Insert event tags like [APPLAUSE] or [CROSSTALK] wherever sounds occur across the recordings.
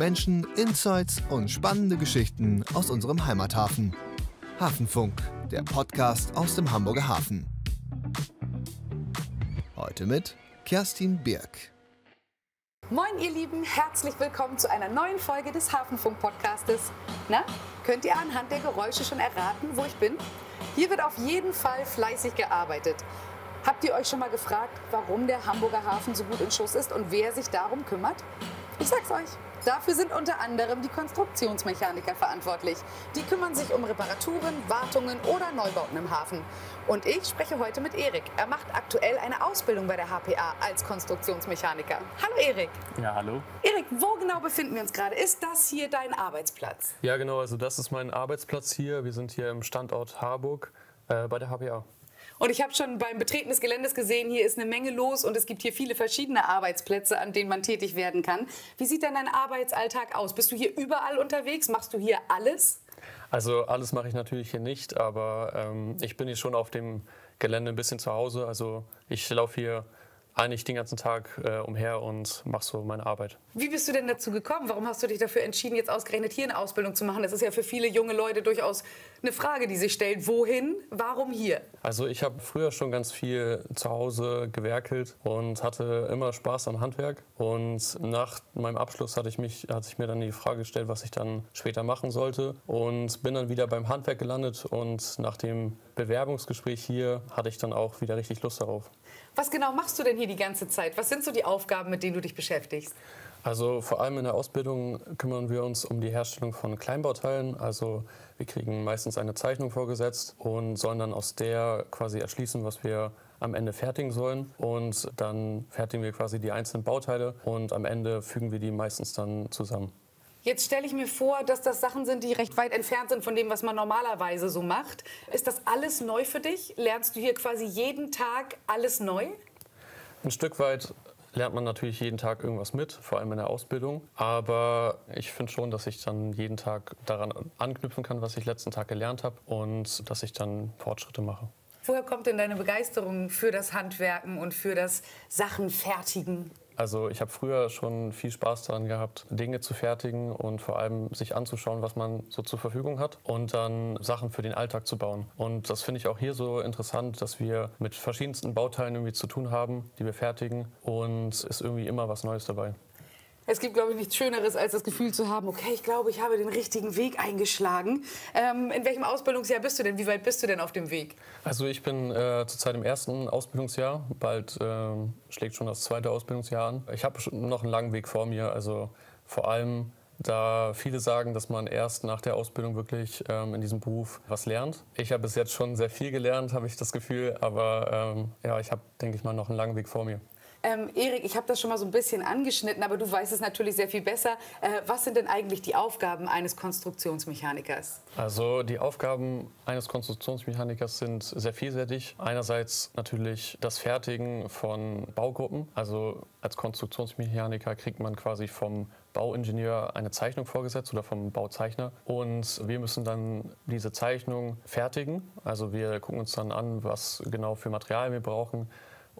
Menschen, Insights und spannende Geschichten aus unserem Heimathafen. Hafenfunk, der Podcast aus dem Hamburger Hafen. Heute mit Kerstin Birk. Moin ihr Lieben, herzlich willkommen zu einer neuen Folge des Hafenfunk-Podcastes. Na, könnt ihr anhand der Geräusche schon erraten, wo ich bin? Hier wird auf jeden Fall fleißig gearbeitet. Habt ihr euch schon mal gefragt, warum der Hamburger Hafen so gut in Schuss ist und wer sich darum kümmert? Ich sag's euch. Dafür sind unter anderem die Konstruktionsmechaniker verantwortlich. Die kümmern sich um Reparaturen, Wartungen oder Neubauten im Hafen. Und ich spreche heute mit Erik. Er macht aktuell eine Ausbildung bei der HPA als Konstruktionsmechaniker. Hallo Erik. Ja, hallo. Erik, wo genau befinden wir uns gerade? Ist das hier dein Arbeitsplatz? Ja, genau. Also das ist mein Arbeitsplatz hier. Wir sind hier im Standort Harburg äh, bei der HPA. Und ich habe schon beim Betreten des Geländes gesehen, hier ist eine Menge los und es gibt hier viele verschiedene Arbeitsplätze, an denen man tätig werden kann. Wie sieht denn dein Arbeitsalltag aus? Bist du hier überall unterwegs? Machst du hier alles? Also alles mache ich natürlich hier nicht, aber ähm, ich bin hier schon auf dem Gelände ein bisschen zu Hause. Also ich laufe hier eigentlich den ganzen Tag äh, umher und mache so meine Arbeit. Wie bist du denn dazu gekommen? Warum hast du dich dafür entschieden, jetzt ausgerechnet hier eine Ausbildung zu machen? Das ist ja für viele junge Leute durchaus eine Frage, die sich stellt. Wohin? Warum hier? Also ich habe früher schon ganz viel zu Hause gewerkelt und hatte immer Spaß am Handwerk. Und nach meinem Abschluss hatte ich, mich, hatte ich mir dann die Frage gestellt, was ich dann später machen sollte. Und bin dann wieder beim Handwerk gelandet. Und nach dem Bewerbungsgespräch hier hatte ich dann auch wieder richtig Lust darauf. Was genau machst du denn hier die ganze Zeit? Was sind so die Aufgaben, mit denen du dich beschäftigst? Also vor allem in der Ausbildung kümmern wir uns um die Herstellung von Kleinbauteilen. Also wir kriegen meistens eine Zeichnung vorgesetzt und sollen dann aus der quasi erschließen, was wir am Ende fertigen sollen. Und dann fertigen wir quasi die einzelnen Bauteile und am Ende fügen wir die meistens dann zusammen. Jetzt stelle ich mir vor, dass das Sachen sind, die recht weit entfernt sind von dem, was man normalerweise so macht. Ist das alles neu für dich? Lernst du hier quasi jeden Tag alles neu? Ein Stück weit lernt man natürlich jeden Tag irgendwas mit, vor allem in der Ausbildung. Aber ich finde schon, dass ich dann jeden Tag daran anknüpfen kann, was ich letzten Tag gelernt habe und dass ich dann Fortschritte mache. Woher kommt denn deine Begeisterung für das Handwerken und für das Sachenfertigen? Also ich habe früher schon viel Spaß daran gehabt, Dinge zu fertigen und vor allem sich anzuschauen, was man so zur Verfügung hat und dann Sachen für den Alltag zu bauen. Und das finde ich auch hier so interessant, dass wir mit verschiedensten Bauteilen irgendwie zu tun haben, die wir fertigen und ist irgendwie immer was Neues dabei. Es gibt, glaube ich, nichts Schöneres, als das Gefühl zu haben, okay, ich glaube, ich habe den richtigen Weg eingeschlagen. Ähm, in welchem Ausbildungsjahr bist du denn? Wie weit bist du denn auf dem Weg? Also ich bin äh, zurzeit im ersten Ausbildungsjahr. Bald äh, schlägt schon das zweite Ausbildungsjahr an. Ich habe noch einen langen Weg vor mir. Also vor allem da viele sagen, dass man erst nach der Ausbildung wirklich ähm, in diesem Beruf was lernt. Ich habe bis jetzt schon sehr viel gelernt, habe ich das Gefühl, aber ähm, ja, ich habe, denke ich mal, noch einen langen Weg vor mir. Ähm, Erik, ich habe das schon mal so ein bisschen angeschnitten, aber du weißt es natürlich sehr viel besser. Äh, was sind denn eigentlich die Aufgaben eines Konstruktionsmechanikers? Also die Aufgaben eines Konstruktionsmechanikers sind sehr vielseitig. Einerseits natürlich das Fertigen von Baugruppen. Also als Konstruktionsmechaniker kriegt man quasi vom Bauingenieur eine Zeichnung vorgesetzt oder vom Bauzeichner. Und wir müssen dann diese Zeichnung fertigen. Also wir gucken uns dann an, was genau für Materialien wir brauchen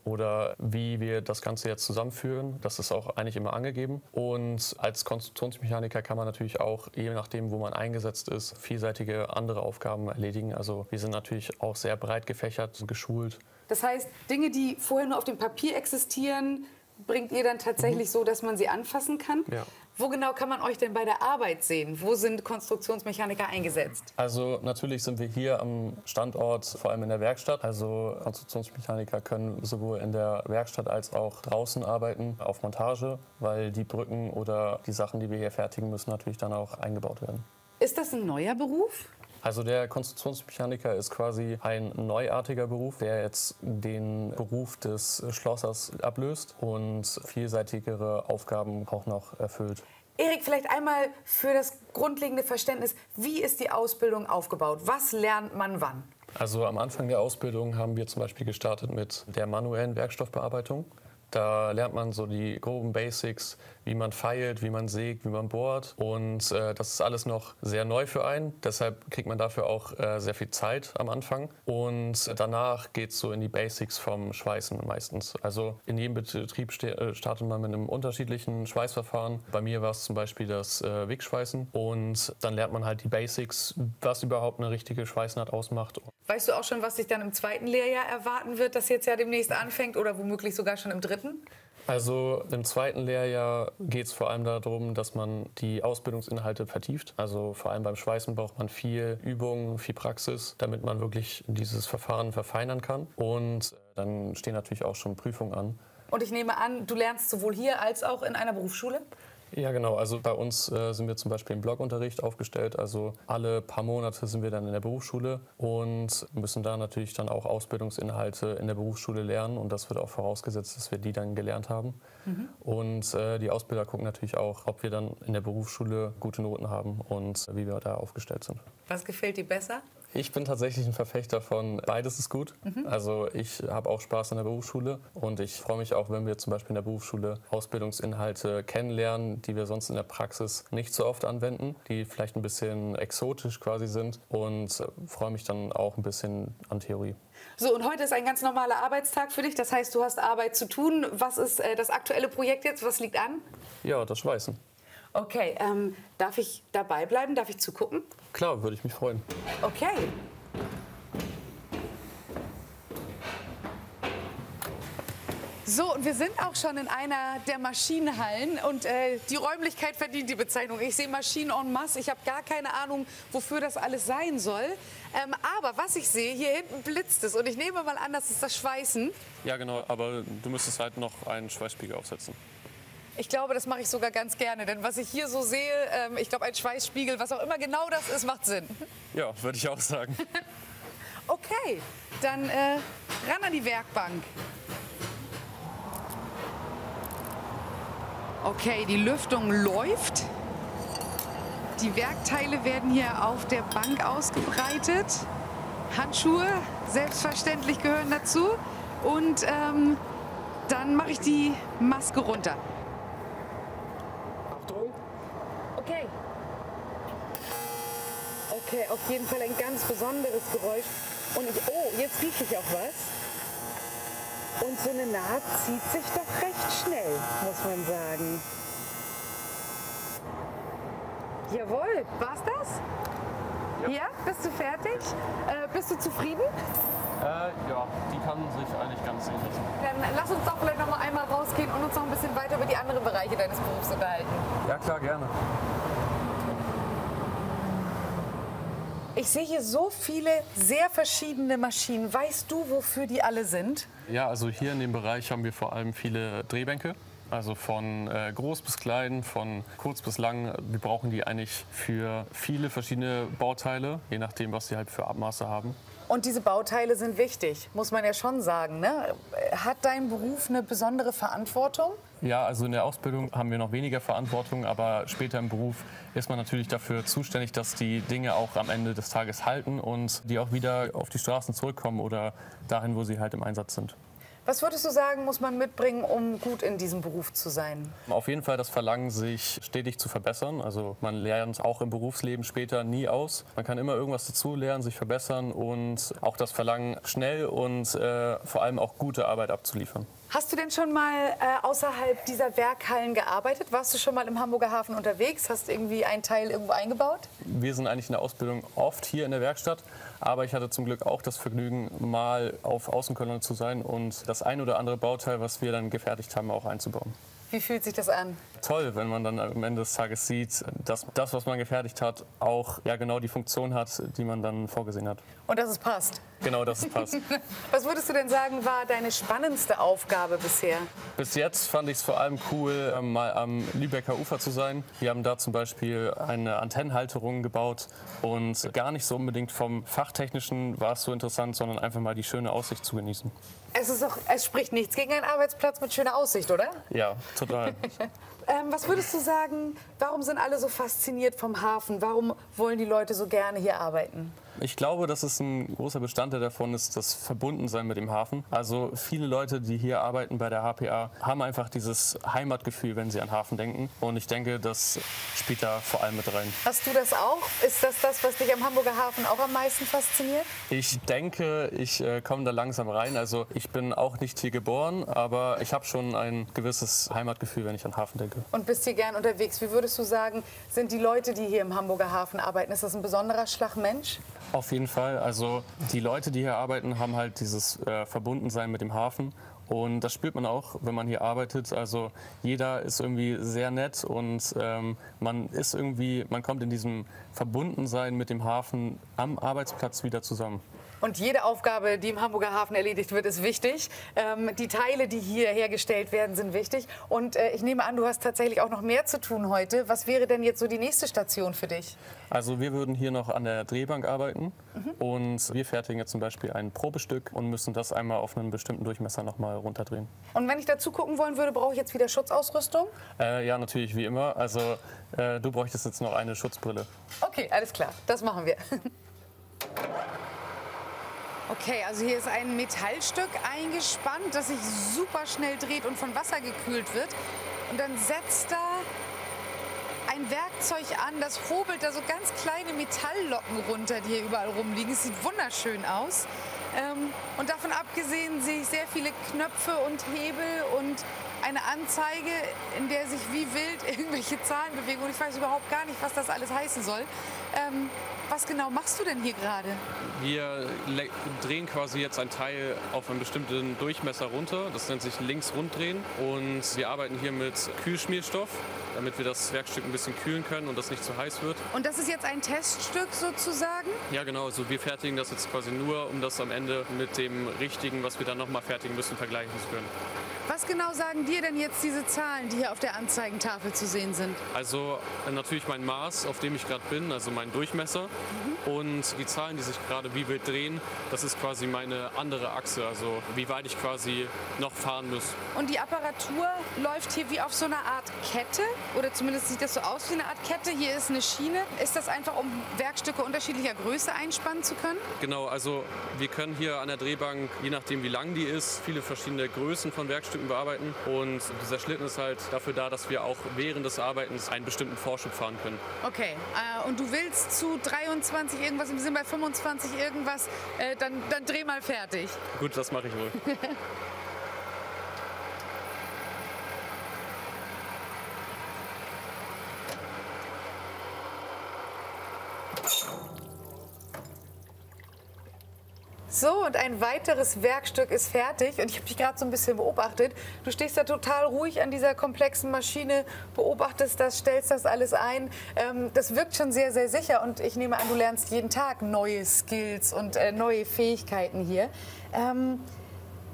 oder wie wir das Ganze jetzt zusammenführen. Das ist auch eigentlich immer angegeben. Und als Konstruktionsmechaniker kann man natürlich auch, je nachdem, wo man eingesetzt ist, vielseitige andere Aufgaben erledigen. Also wir sind natürlich auch sehr breit gefächert, geschult. Das heißt, Dinge, die vorher nur auf dem Papier existieren, bringt ihr dann tatsächlich mhm. so, dass man sie anfassen kann? Ja. Wo genau kann man euch denn bei der Arbeit sehen? Wo sind Konstruktionsmechaniker eingesetzt? Also natürlich sind wir hier am Standort, vor allem in der Werkstatt. Also Konstruktionsmechaniker können sowohl in der Werkstatt als auch draußen arbeiten auf Montage, weil die Brücken oder die Sachen, die wir hier fertigen müssen, natürlich dann auch eingebaut werden. Ist das ein neuer Beruf? Also der Konstruktionsmechaniker ist quasi ein neuartiger Beruf, der jetzt den Beruf des Schlossers ablöst und vielseitigere Aufgaben auch noch erfüllt. Erik, vielleicht einmal für das grundlegende Verständnis, wie ist die Ausbildung aufgebaut? Was lernt man wann? Also am Anfang der Ausbildung haben wir zum Beispiel gestartet mit der manuellen Werkstoffbearbeitung. Da lernt man so die groben Basics, wie man feilt, wie man sägt, wie man bohrt. Und äh, das ist alles noch sehr neu für einen. Deshalb kriegt man dafür auch äh, sehr viel Zeit am Anfang. Und danach geht es so in die Basics vom Schweißen meistens. Also in jedem Betrieb äh, startet man mit einem unterschiedlichen Schweißverfahren. Bei mir war es zum Beispiel das äh, Wigschweißen. Und dann lernt man halt die Basics, was überhaupt eine richtige Schweißnaht ausmacht. Weißt du auch schon, was sich dann im zweiten Lehrjahr erwarten wird, das jetzt ja demnächst anfängt oder womöglich sogar schon im dritten? Also im zweiten Lehrjahr geht es vor allem darum, dass man die Ausbildungsinhalte vertieft. Also vor allem beim Schweißen braucht man viel Übung, viel Praxis, damit man wirklich dieses Verfahren verfeinern kann. Und dann stehen natürlich auch schon Prüfungen an. Und ich nehme an, du lernst sowohl hier als auch in einer Berufsschule? Ja, genau. Also bei uns äh, sind wir zum Beispiel im Blogunterricht aufgestellt. Also alle paar Monate sind wir dann in der Berufsschule und müssen da natürlich dann auch Ausbildungsinhalte in der Berufsschule lernen. Und das wird auch vorausgesetzt, dass wir die dann gelernt haben. Mhm. Und äh, die Ausbilder gucken natürlich auch, ob wir dann in der Berufsschule gute Noten haben und wie wir da aufgestellt sind. Was gefällt dir besser? Ich bin tatsächlich ein Verfechter von beides ist gut. Mhm. Also ich habe auch Spaß in der Berufsschule und ich freue mich auch, wenn wir zum Beispiel in der Berufsschule Ausbildungsinhalte kennenlernen, die wir sonst in der Praxis nicht so oft anwenden, die vielleicht ein bisschen exotisch quasi sind und freue mich dann auch ein bisschen an Theorie. So, und heute ist ein ganz normaler Arbeitstag für dich. Das heißt, du hast Arbeit zu tun. Was ist äh, das aktuelle Projekt jetzt? Was liegt an? Ja, das Schweißen. Okay, ähm, darf ich dabei bleiben? Darf ich zugucken? Klar, würde ich mich freuen. Okay. So, und wir sind auch schon in einer der Maschinenhallen und äh, die Räumlichkeit verdient die Bezeichnung. Ich sehe Maschinen en masse. Ich habe gar keine Ahnung, wofür das alles sein soll. Ähm, aber was ich sehe, hier hinten blitzt es und ich nehme mal an, das ist das Schweißen. Ja, genau, aber du müsstest halt noch einen Schweißspiegel aufsetzen. Ich glaube, das mache ich sogar ganz gerne, denn was ich hier so sehe, ähm, ich glaube, ein Schweißspiegel, was auch immer genau das ist, macht Sinn. Ja, würde ich auch sagen. [LAUGHS] okay, dann äh, ran an die Werkbank. Okay, die Lüftung läuft. Die Werkteile werden hier auf der Bank ausgebreitet. Handschuhe, selbstverständlich gehören dazu. Und ähm, dann mache ich die Maske runter. Okay, auf jeden Fall ein ganz besonderes Geräusch. Und ich, oh, jetzt rieche ich auch was. Und so eine Naht zieht sich doch recht schnell, muss man sagen. Jawohl, war's das? Ja. ja? Bist du fertig? Äh, bist du zufrieden? Äh, ja, die kann sich eigentlich ganz sehen lassen. Dann lass uns doch vielleicht noch mal einmal rausgehen und uns noch ein bisschen weiter über die anderen Bereiche deines Berufs unterhalten. Ja, klar, gerne. Ich sehe hier so viele sehr verschiedene Maschinen. Weißt du, wofür die alle sind? Ja, also hier in dem Bereich haben wir vor allem viele Drehbänke. Also von äh, groß bis klein, von kurz bis lang. Wir brauchen die eigentlich für viele verschiedene Bauteile, je nachdem, was sie halt für Abmaße haben. Und diese Bauteile sind wichtig, muss man ja schon sagen. Ne? Hat dein Beruf eine besondere Verantwortung? Ja, also in der Ausbildung haben wir noch weniger Verantwortung, aber später im Beruf ist man natürlich dafür zuständig, dass die Dinge auch am Ende des Tages halten und die auch wieder auf die Straßen zurückkommen oder dahin, wo sie halt im Einsatz sind. Was würdest du sagen, muss man mitbringen, um gut in diesem Beruf zu sein? Auf jeden Fall das Verlangen, sich stetig zu verbessern. Also man lernt auch im Berufsleben später nie aus. Man kann immer irgendwas dazu lernen, sich verbessern und auch das Verlangen, schnell und äh, vor allem auch gute Arbeit abzuliefern. Hast du denn schon mal äh, außerhalb dieser Werkhallen gearbeitet? Warst du schon mal im Hamburger Hafen unterwegs? Hast du irgendwie einen Teil irgendwo eingebaut? Wir sind eigentlich in der Ausbildung oft hier in der Werkstatt. Aber ich hatte zum Glück auch das Vergnügen, mal auf Außenkolonne zu sein und das ein oder andere Bauteil, was wir dann gefertigt haben, auch einzubauen. Wie fühlt sich das an? Toll, wenn man dann am Ende des Tages sieht, dass das, was man gefertigt hat, auch ja, genau die Funktion hat, die man dann vorgesehen hat. Und dass es passt. Genau, dass es passt. [LAUGHS] was würdest du denn sagen, war deine spannendste Aufgabe bisher? Bis jetzt fand ich es vor allem cool, ähm, mal am Lübecker Ufer zu sein. Wir haben da zum Beispiel eine Antennenhalterung gebaut und gar nicht so unbedingt vom Fachtechnischen war es so interessant, sondern einfach mal die schöne Aussicht zu genießen. Es, ist auch, es spricht nichts gegen einen Arbeitsplatz mit schöner Aussicht, oder? Ja, total. [LAUGHS] ähm, was würdest du sagen, warum sind alle so fasziniert vom Hafen? Warum wollen die Leute so gerne hier arbeiten? Ich glaube, dass es ein großer Bestandteil davon ist, das Verbundensein mit dem Hafen. Also viele Leute, die hier arbeiten bei der HPA, haben einfach dieses Heimatgefühl, wenn sie an Hafen denken. Und ich denke, das spielt da vor allem mit rein. Hast du das auch? Ist das das, was dich am Hamburger Hafen auch am meisten fasziniert? Ich denke, ich äh, komme da langsam rein. Also ich bin auch nicht hier geboren, aber ich habe schon ein gewisses Heimatgefühl, wenn ich an Hafen denke. Und bist hier gern unterwegs. Wie würdest du sagen, sind die Leute, die hier im Hamburger Hafen arbeiten, ist das ein besonderer Schlag Mensch? Auf jeden Fall. Also die Leute, die hier arbeiten, haben halt dieses äh, Verbundensein mit dem Hafen. Und das spürt man auch, wenn man hier arbeitet. Also jeder ist irgendwie sehr nett und ähm, man ist irgendwie, man kommt in diesem Verbundensein mit dem Hafen am Arbeitsplatz wieder zusammen. Und jede Aufgabe, die im Hamburger Hafen erledigt wird, ist wichtig. Ähm, die Teile, die hier hergestellt werden, sind wichtig. Und äh, ich nehme an, du hast tatsächlich auch noch mehr zu tun heute. Was wäre denn jetzt so die nächste Station für dich? Also wir würden hier noch an der Drehbank arbeiten mhm. und wir fertigen jetzt zum Beispiel ein Probestück und müssen das einmal auf einen bestimmten Durchmesser noch mal runterdrehen. Und wenn ich dazu gucken wollen würde, brauche ich jetzt wieder Schutzausrüstung? Äh, ja, natürlich, wie immer. Also äh, du bräuchtest jetzt noch eine Schutzbrille. Okay, alles klar, das machen wir. [LAUGHS] Okay, also hier ist ein Metallstück eingespannt, das sich super schnell dreht und von Wasser gekühlt wird. Und dann setzt da ein Werkzeug an, das hobelt da so ganz kleine Metalllocken runter, die hier überall rumliegen. Es sieht wunderschön aus. Ähm, und davon abgesehen sehe ich sehr viele Knöpfe und Hebel und eine Anzeige, in der sich wie wild [LAUGHS] irgendwelche Zahlen bewegen. Und ich weiß überhaupt gar nicht, was das alles heißen soll. Ähm, was genau machst du denn hier gerade? Wir drehen quasi jetzt ein Teil auf einen bestimmten Durchmesser runter. Das nennt sich links runddrehen. Und wir arbeiten hier mit Kühlschmierstoff, damit wir das Werkstück ein bisschen kühlen können und das nicht zu heiß wird. Und das ist jetzt ein Teststück sozusagen? Ja, genau. Also wir fertigen das jetzt quasi nur, um das am Ende mit dem richtigen, was wir dann nochmal fertigen müssen, vergleichen zu können. Was genau sagen dir denn jetzt diese Zahlen, die hier auf der Anzeigentafel zu sehen sind? Also äh, natürlich mein Maß, auf dem ich gerade bin, also mein Durchmesser. Mhm. Und die Zahlen, die sich gerade wie wild drehen, das ist quasi meine andere Achse, also wie weit ich quasi noch fahren muss. Und die Apparatur läuft hier wie auf so einer Art Kette? Oder zumindest sieht das so aus wie eine Art Kette. Hier ist eine Schiene. Ist das einfach, um Werkstücke unterschiedlicher Größe einspannen zu können? Genau, also wir können hier an der Drehbank, je nachdem wie lang die ist, viele verschiedene Größen von Werkstücken bearbeiten. Und dieser Schlitten ist halt dafür da, dass wir auch während des Arbeitens einen bestimmten Vorschub fahren können. Okay, äh, und du willst zu 23 irgendwas, wir sind bei 25 irgendwas, äh, dann, dann dreh mal fertig. Gut, das mache ich wohl. [LAUGHS] So, und ein weiteres Werkstück ist fertig. Und ich habe dich gerade so ein bisschen beobachtet. Du stehst da total ruhig an dieser komplexen Maschine, beobachtest das, stellst das alles ein. Ähm, das wirkt schon sehr, sehr sicher. Und ich nehme an, du lernst jeden Tag neue Skills und äh, neue Fähigkeiten hier. Ähm,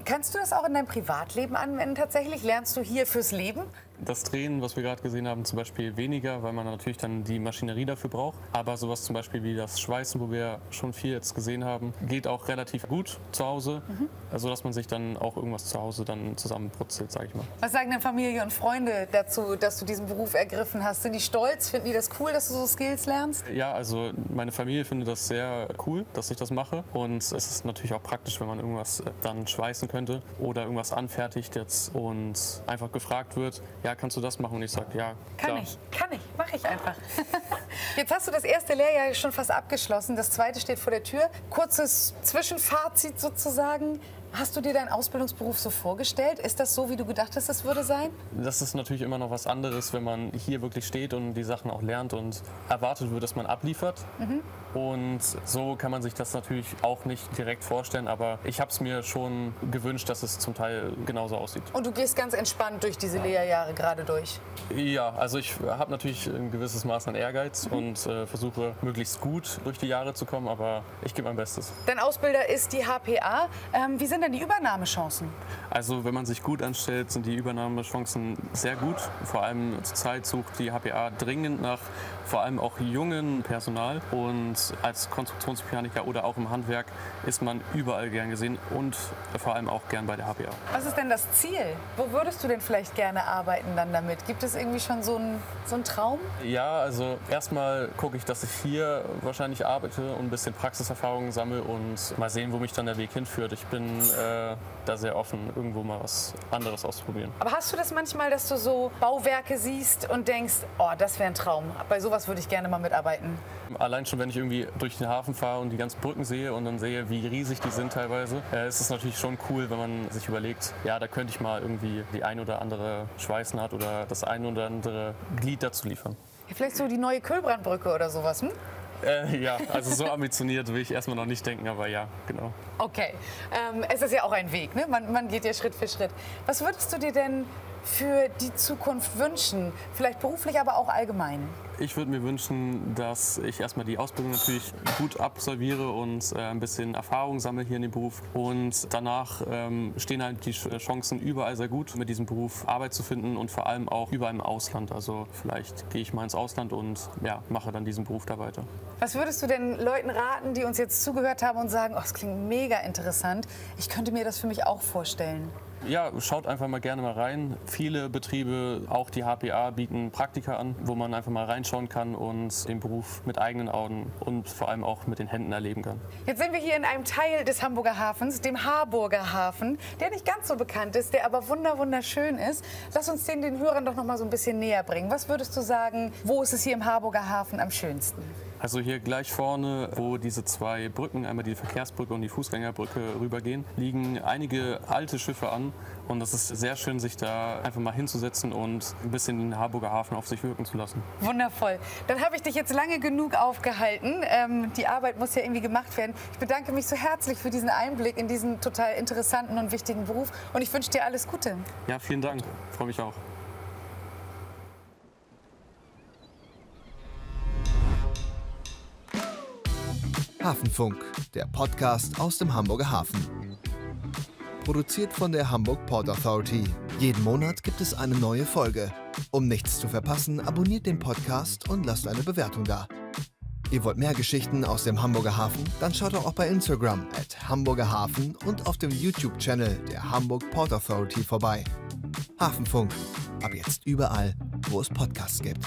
kannst du das auch in deinem Privatleben anwenden tatsächlich? Lernst du hier fürs Leben? Das Drehen, was wir gerade gesehen haben, zum Beispiel weniger, weil man natürlich dann die Maschinerie dafür braucht. Aber sowas zum Beispiel wie das Schweißen, wo wir schon viel jetzt gesehen haben, geht auch relativ gut zu Hause. Mhm. Also dass man sich dann auch irgendwas zu Hause dann zusammenputzelt, sage ich mal. Was sagen denn Familie und Freunde dazu, dass du diesen Beruf ergriffen hast? Sind die stolz? Finden die das cool, dass du so Skills lernst? Ja, also meine Familie findet das sehr cool, dass ich das mache. Und es ist natürlich auch praktisch, wenn man irgendwas dann schweißen könnte oder irgendwas anfertigt jetzt und einfach gefragt wird, ja, kannst du das machen? Und ich sage, ja, klar. Kann ich, kann ich, mache ich einfach. [LAUGHS] Jetzt hast du das erste Lehrjahr schon fast abgeschlossen, das zweite steht vor der Tür. Kurzes Zwischenfazit sozusagen. Hast du dir deinen Ausbildungsberuf so vorgestellt? Ist das so, wie du gedacht hast, es würde sein? Das ist natürlich immer noch was anderes, wenn man hier wirklich steht und die Sachen auch lernt und erwartet wird, dass man abliefert. Mhm. Und so kann man sich das natürlich auch nicht direkt vorstellen, aber ich habe es mir schon gewünscht, dass es zum Teil genauso aussieht. Und du gehst ganz entspannt durch diese Lehrjahre gerade durch? Ja, also ich habe natürlich ein gewisses Maß an Ehrgeiz mhm. und äh, versuche möglichst gut durch die Jahre zu kommen, aber ich gebe mein Bestes. Dein Ausbilder ist die HPA. Ähm, wie sind denn die Übernahmechancen? Also wenn man sich gut anstellt, sind die Übernahmechancen sehr gut. Vor allem zurzeit sucht die HPA dringend nach vor allem auch jungen Personal. Und als Konstruktionsmechaniker oder auch im Handwerk ist man überall gern gesehen und vor allem auch gern bei der HPA. Was ist denn das Ziel? Wo würdest du denn vielleicht gerne arbeiten dann damit? Gibt es irgendwie schon so einen so Traum? Ja, also erstmal gucke ich, dass ich hier wahrscheinlich arbeite und ein bisschen Praxiserfahrung sammle und mal sehen, wo mich dann der Weg hinführt. Ich bin äh, da sehr offen, irgendwo mal was anderes auszuprobieren. Aber hast du das manchmal, dass du so Bauwerke siehst und denkst, oh, das wäre ein Traum. Bei sowas würde ich gerne mal mitarbeiten. Allein schon, wenn ich irgendwie durch den Hafen fahre und die ganzen Brücken sehe und dann sehe, wie riesig die sind teilweise, äh, ist es natürlich schon cool, wenn man sich überlegt, ja, da könnte ich mal irgendwie die ein oder andere Schweißnaht oder das ein oder andere Glied dazu liefern. Ja, vielleicht so die neue Kölbrandbrücke oder sowas, hm? Äh, ja, also so ambitioniert will ich erstmal noch nicht denken, aber ja, genau. Okay, ähm, es ist ja auch ein Weg, ne? man, man geht ja Schritt für Schritt. Was würdest du dir denn für die Zukunft wünschen? Vielleicht beruflich, aber auch allgemein? Ich würde mir wünschen, dass ich erstmal die Ausbildung natürlich gut absolviere und äh, ein bisschen Erfahrung sammle hier in dem Beruf. Und danach ähm, stehen halt die Chancen überall sehr gut, mit diesem Beruf Arbeit zu finden und vor allem auch überall im Ausland. Also vielleicht gehe ich mal ins Ausland und ja, mache dann diesen Beruf da weiter. Was würdest du denn Leuten raten, die uns jetzt zugehört haben und sagen, oh, das klingt mega interessant, ich könnte mir das für mich auch vorstellen? Ja, schaut einfach mal gerne mal rein. Viele Betriebe, auch die HPA, bieten Praktika an, wo man einfach mal reinschauen kann und den Beruf mit eigenen Augen und vor allem auch mit den Händen erleben kann. Jetzt sind wir hier in einem Teil des Hamburger Hafens, dem Harburger Hafen, der nicht ganz so bekannt ist, der aber wunderschön ist. Lass uns den den Hörern doch noch mal so ein bisschen näher bringen. Was würdest du sagen, wo ist es hier im Harburger Hafen am schönsten? Also hier gleich vorne, wo diese zwei Brücken, einmal die Verkehrsbrücke und die Fußgängerbrücke rübergehen, liegen einige alte Schiffe an. Und es ist sehr schön, sich da einfach mal hinzusetzen und ein bisschen den Harburger Hafen auf sich wirken zu lassen. Wundervoll. Dann habe ich dich jetzt lange genug aufgehalten. Ähm, die Arbeit muss ja irgendwie gemacht werden. Ich bedanke mich so herzlich für diesen Einblick in diesen total interessanten und wichtigen Beruf. Und ich wünsche dir alles Gute. Ja, vielen Dank. Freue mich auch. Hafenfunk, der Podcast aus dem Hamburger Hafen. Produziert von der Hamburg Port Authority. Jeden Monat gibt es eine neue Folge. Um nichts zu verpassen, abonniert den Podcast und lasst eine Bewertung da. Ihr wollt mehr Geschichten aus dem Hamburger Hafen? Dann schaut doch auch bei Instagram at Hamburger Hafen und auf dem YouTube-Channel der Hamburg Port Authority vorbei. Hafenfunk. Ab jetzt überall, wo es Podcasts gibt.